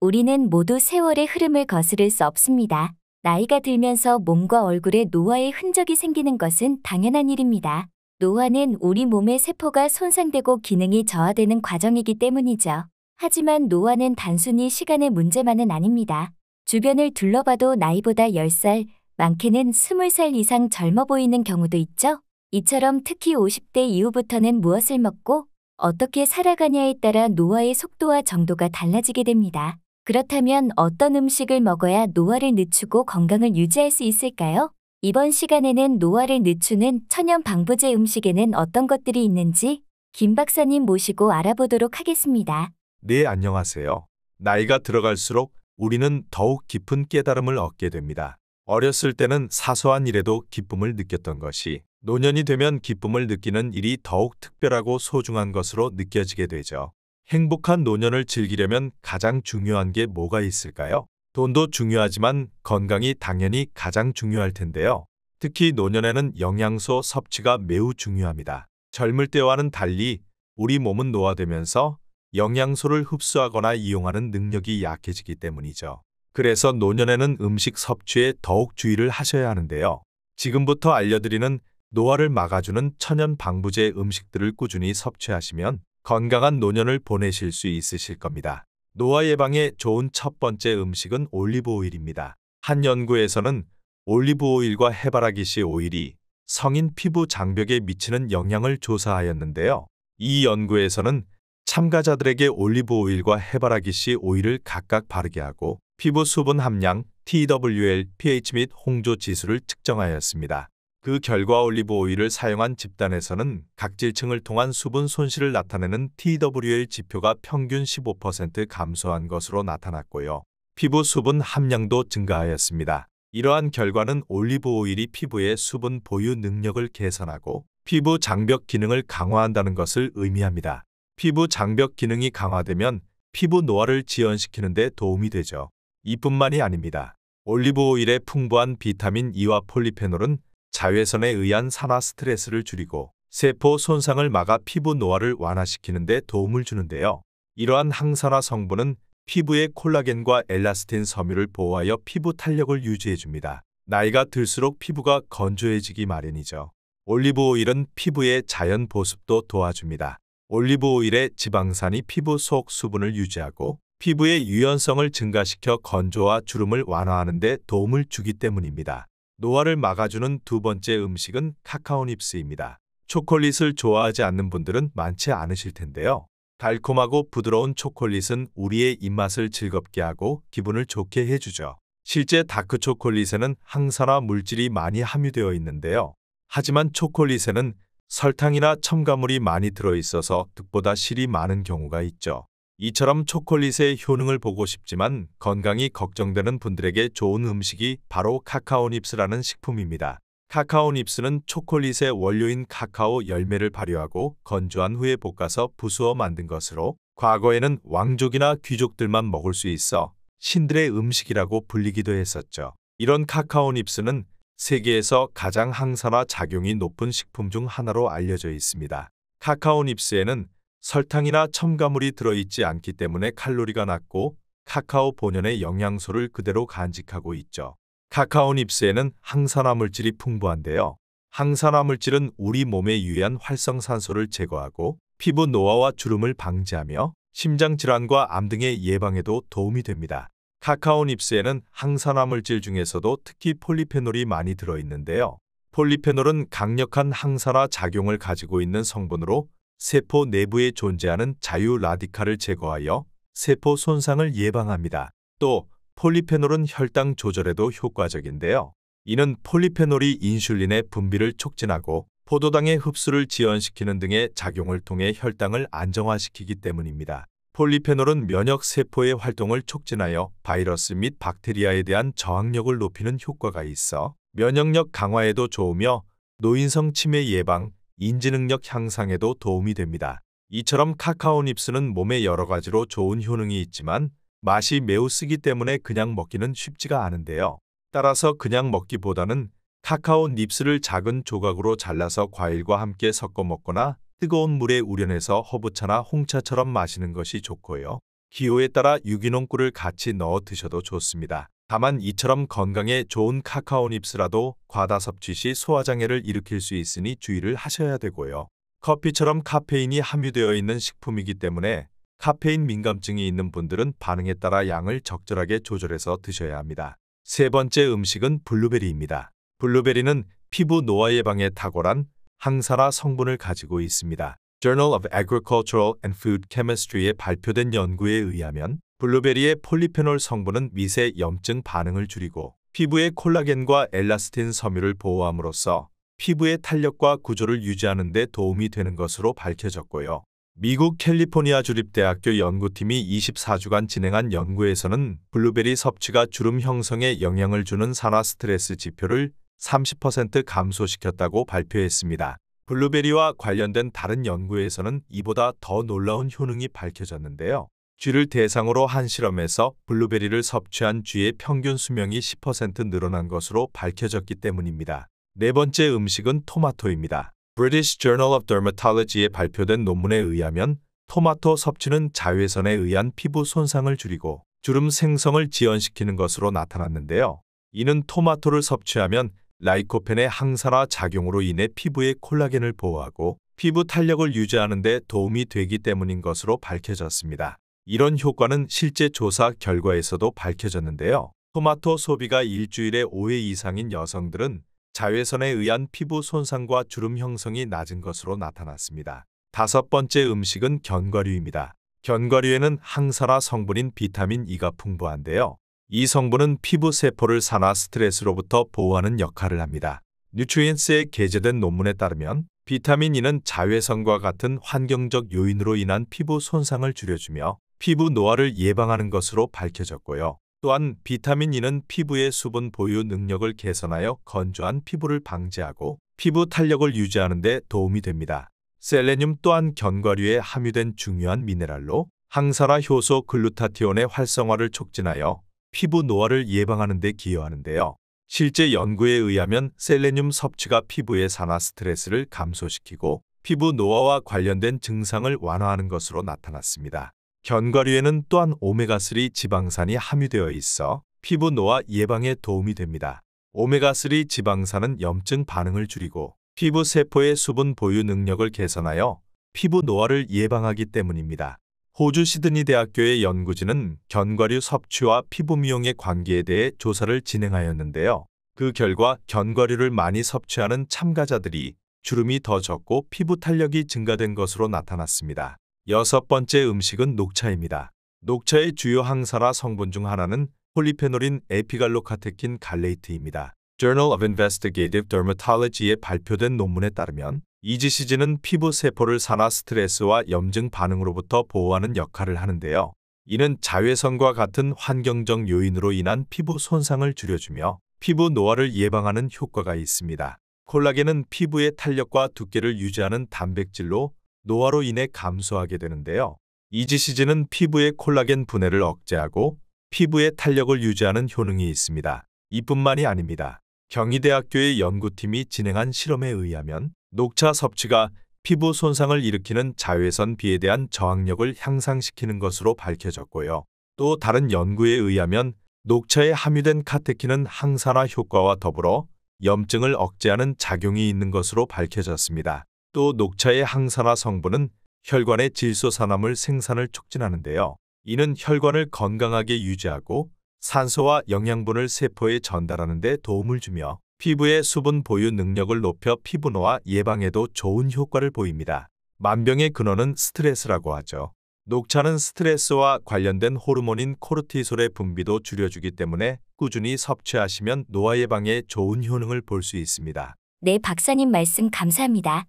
우리는 모두 세월의 흐름을 거스를 수 없습니다. 나이가 들면서 몸과 얼굴에 노화의 흔적이 생기는 것은 당연한 일입니다. 노화는 우리 몸의 세포가 손상되고 기능이 저하되는 과정이기 때문이죠. 하지만 노화는 단순히 시간의 문제만은 아닙니다. 주변을 둘러봐도 나이보다 10살, 많게는 20살 이상 젊어 보이는 경우도 있죠. 이처럼 특히 50대 이후부터는 무엇을 먹고 어떻게 살아가냐에 따라 노화의 속도와 정도가 달라지게 됩니다. 그렇다면 어떤 음식을 먹어야 노화를 늦추고 건강을 유지할 수 있을까요? 이번 시간에는 노화를 늦추는 천연 방부제 음식에는 어떤 것들이 있는지 김 박사님 모시고 알아보도록 하겠습니다. 네, 안녕하세요. 나이가 들어갈수록 우리는 더욱 깊은 깨달음을 얻게 됩니다. 어렸을 때는 사소한 일에도 기쁨을 느꼈던 것이 노년이 되면 기쁨을 느끼는 일이 더욱 특별하고 소중한 것으로 느껴지게 되죠. 행복한 노년을 즐기려면 가장 중요한 게 뭐가 있을까요? 돈도 중요하지만 건강이 당연히 가장 중요할 텐데요. 특히 노년에는 영양소 섭취가 매우 중요합니다. 젊을 때와는 달리 우리 몸은 노화되면서 영양소를 흡수하거나 이용하는 능력이 약해지기 때문이죠. 그래서 노년에는 음식 섭취에 더욱 주의를 하셔야 하는데요. 지금부터 알려드리는 노화를 막아주는 천연 방부제 음식들을 꾸준히 섭취하시면 건강한 노년을 보내실 수 있으실 겁니다. 노화 예방에 좋은 첫 번째 음식은 올리브 오일입니다. 한 연구에서는 올리브 오일과 해바라기씨 오일이 성인 피부 장벽에 미치는 영향을 조사하였는데요. 이 연구에서는 참가자들에게 올리브 오일과 해바라기씨 오일을 각각 바르게 하고 피부 수분 함량, TWL, pH 및 홍조 지수를 측정하였습니다. 그 결과 올리브 오일을 사용한 집단에서는 각질층을 통한 수분 손실을 나타내는 TWL 지표가 평균 15% 감소한 것으로 나타났고요. 피부 수분 함량도 증가하였습니다. 이러한 결과는 올리브 오일이 피부의 수분 보유 능력을 개선하고 피부 장벽 기능을 강화한다는 것을 의미합니다. 피부 장벽 기능이 강화되면 피부 노화를 지연시키는 데 도움이 되죠. 이뿐만이 아닙니다. 올리브 오일의 풍부한 비타민 E와 폴리페놀은 자외선에 의한 산화 스트레스를 줄이고 세포 손상을 막아 피부 노화를 완화시키는 데 도움을 주는데요. 이러한 항산화 성분은 피부의 콜라겐과 엘라스틴 섬유를 보호하여 피부 탄력을 유지해줍니다. 나이가 들수록 피부가 건조해지기 마련이죠. 올리브 오일은 피부의 자연 보습도 도와줍니다. 올리브 오일의 지방산이 피부 속 수분을 유지하고 피부의 유연성을 증가시켜 건조와 주름을 완화하는 데 도움을 주기 때문입니다. 노화를 막아주는 두 번째 음식은 카카오 닙스입니다. 초콜릿을 좋아하지 않는 분들은 많지 않으실 텐데요. 달콤하고 부드러운 초콜릿은 우리의 입맛을 즐겁게 하고 기분을 좋게 해주죠. 실제 다크 초콜릿에는 항산화 물질이 많이 함유되어 있는데요. 하지만 초콜릿에는 설탕이나 첨가물이 많이 들어있어서 득보다 실이 많은 경우가 있죠. 이처럼 초콜릿의 효능을 보고 싶지만 건강이 걱정되는 분들에게 좋은 음식이 바로 카카오 닙스라는 식품입니다. 카카오 닙스는 초콜릿의 원료인 카카오 열매를 발효하고 건조한 후에 볶아서 부수어 만든 것으로 과거에는 왕족이나 귀족들만 먹을 수 있어 신들의 음식이라고 불리기도 했었죠. 이런 카카오 닙스는 세계에서 가장 항산화 작용이 높은 식품 중 하나로 알려져 있습니다. 카카오 닙스에는 설탕이나 첨가물이 들어있지 않기 때문에 칼로리가 낮고 카카오 본연의 영양소를 그대로 간직하고 있죠. 카카오 닙스에는 항산화 물질이 풍부한데요. 항산화 물질은 우리 몸에 유해한 활성산소를 제거하고 피부 노화와 주름을 방지하며 심장 질환과 암 등의 예방에도 도움이 됩니다. 카카오 닙스에는 항산화 물질 중에서도 특히 폴리페놀이 많이 들어있는데요. 폴리페놀은 강력한 항산화 작용을 가지고 있는 성분으로 세포 내부에 존재하는 자유 라디칼을 제거하여 세포 손상을 예방합니다. 또 폴리페놀은 혈당 조절에도 효과적인데요. 이는 폴리페놀이 인슐린의 분비를 촉진하고 포도당의 흡수를 지연시키는 등의 작용을 통해 혈당을 안정화시키기 때문입니다. 폴리페놀은 면역 세포의 활동을 촉진하여 바이러스 및 박테리아에 대한 저항력을 높이는 효과가 있어 면역력 강화에도 좋으며 노인성 치매 예방, 인지능력 향상에도 도움이 됩니다. 이처럼 카카오 닙스는 몸에 여러 가지로 좋은 효능이 있지만 맛이 매우 쓰기 때문에 그냥 먹기는 쉽지가 않은데요. 따라서 그냥 먹기보다는 카카오 닙스를 작은 조각으로 잘라서 과일과 함께 섞어 먹거나 뜨거운 물에 우려내서 허브차나 홍차처럼 마시는 것이 좋고요. 기호에 따라 유기농 꿀을 같이 넣어 드셔도 좋습니다. 다만 이처럼 건강에 좋은 카카오 닙스라도 과다 섭취 시 소화장애를 일으킬 수 있으니 주의를 하셔야 되고요. 커피처럼 카페인이 함유되어 있는 식품이기 때문에 카페인 민감증이 있는 분들은 반응에 따라 양을 적절하게 조절해서 드셔야 합니다. 세 번째 음식은 블루베리입니다. 블루베리는 피부 노화 예방에 탁월한 항산화 성분을 가지고 있습니다. Journal of Agricultural and Food Chemistry에 발표된 연구에 의하면 블루베리의 폴리페놀 성분은 미세 염증 반응을 줄이고 피부의 콜라겐과 엘라스틴 섬유를 보호함으로써 피부의 탄력과 구조를 유지하는 데 도움이 되는 것으로 밝혀졌고요. 미국 캘리포니아 주립대학교 연구팀이 24주간 진행한 연구에서는 블루베리 섭취가 주름 형성에 영향을 주는 산화 스트레스 지표를 30% 감소시켰다고 발표했습니다. 블루베리와 관련된 다른 연구에서는 이보다 더 놀라운 효능이 밝혀졌는데요. 쥐를 대상으로 한 실험에서 블루베리를 섭취한 쥐의 평균 수명이 10% 늘어난 것으로 밝혀졌기 때문입니다. 네 번째 음식은 토마토입니다. British Journal of Dermatology에 발표된 논문에 의하면 토마토 섭취는 자외선에 의한 피부 손상을 줄이고 주름 생성을 지연시키는 것으로 나타났는데요. 이는 토마토를 섭취하면 라이코펜의 항산화 작용으로 인해 피부의 콜라겐을 보호하고 피부 탄력을 유지하는 데 도움이 되기 때문인 것으로 밝혀졌습니다. 이런 효과는 실제 조사 결과에서도 밝혀졌는데요. 토마토 소비가 일주일에 5회 이상인 여성들은 자외선에 의한 피부 손상과 주름 형성이 낮은 것으로 나타났습니다. 다섯 번째 음식은 견과류입니다. 견과류에는 항산화 성분인 비타민 E가 풍부한데요. 이 성분은 피부 세포를 산화 스트레스로부터 보호하는 역할을 합니다. 뉴트리엔스에 게재된 논문에 따르면 비타민 E는 자외선과 같은 환경적 요인으로 인한 피부 손상을 줄여주며 피부 노화를 예방하는 것으로 밝혀졌고요. 또한 비타민 E는 피부의 수분 보유 능력을 개선하여 건조한 피부를 방지하고 피부 탄력을 유지하는 데 도움이 됩니다. 셀레늄 또한 견과류에 함유된 중요한 미네랄로 항산화 효소 글루타티온의 활성화를 촉진하여 피부 노화를 예방하는 데 기여하는데요. 실제 연구에 의하면 셀레늄 섭취가 피부의 산화 스트레스를 감소시키고 피부 노화와 관련된 증상을 완화하는 것으로 나타났습니다. 견과류에는 또한 오메가3 지방산이 함유되어 있어 피부 노화 예방에 도움이 됩니다. 오메가3 지방산은 염증 반응을 줄이고 피부 세포의 수분 보유 능력을 개선하여 피부 노화를 예방하기 때문입니다. 호주 시드니 대학교의 연구진은 견과류 섭취와 피부 미용의 관계에 대해 조사를 진행하였는데요. 그 결과 견과류를 많이 섭취하는 참가자들이 주름이 더 적고 피부 탄력이 증가된 것으로 나타났습니다. 여섯 번째 음식은 녹차입니다. 녹차의 주요 항산화 성분 중 하나는 폴리페놀인 에피갈로카테킨 갈레이트입니다. Journal of Investigative Dermatology에 발표된 논문에 따르면 이지시즈는 피부 세포를 산화 스트레스와 염증 반응으로부터 보호하는 역할을 하는데요. 이는 자외선과 같은 환경적 요인으로 인한 피부 손상을 줄여주며 피부 노화를 예방하는 효과가 있습니다. 콜라겐은 피부의 탄력과 두께를 유지하는 단백질로 노화로 인해 감소하게 되는데요. 이지시즈는 피부의 콜라겐 분해를 억제하고 피부의 탄력을 유지하는 효능이 있습니다. 이뿐만이 아닙니다. 경희대학교의 연구팀이 진행한 실험에 의하면 녹차 섭취가 피부 손상을 일으키는 자외선 비에 대한 저항력을 향상시키는 것으로 밝혀졌고요. 또 다른 연구에 의하면 녹차에 함유된 카테킨은 항산화 효과와 더불어 염증을 억제하는 작용이 있는 것으로 밝혀졌습니다. 또 녹차의 항산화 성분은 혈관의 질소산화물 생산을 촉진하는데요. 이는 혈관을 건강하게 유지하고 산소와 영양분을 세포에 전달하는 데 도움을 주며 피부의 수분 보유 능력을 높여 피부노화 예방에도 좋은 효과를 보입니다. 만병의 근원은 스트레스라고 하죠. 녹차는 스트레스와 관련된 호르몬인 코르티솔의 분비도 줄여주기 때문에 꾸준히 섭취하시면 노화 예방에 좋은 효능을 볼 수 있습니다. 네, 박사님 말씀 감사합니다.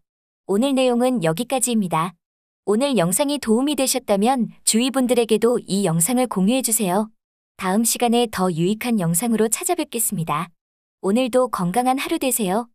오늘 내용은 여기까지입니다. 오늘 영상이 도움이 되셨다면 주위 분들에게도 이 영상을 공유해 주세요. 다음 시간에 더 유익한 영상으로 찾아뵙겠습니다. 오늘도 건강한 하루 되세요.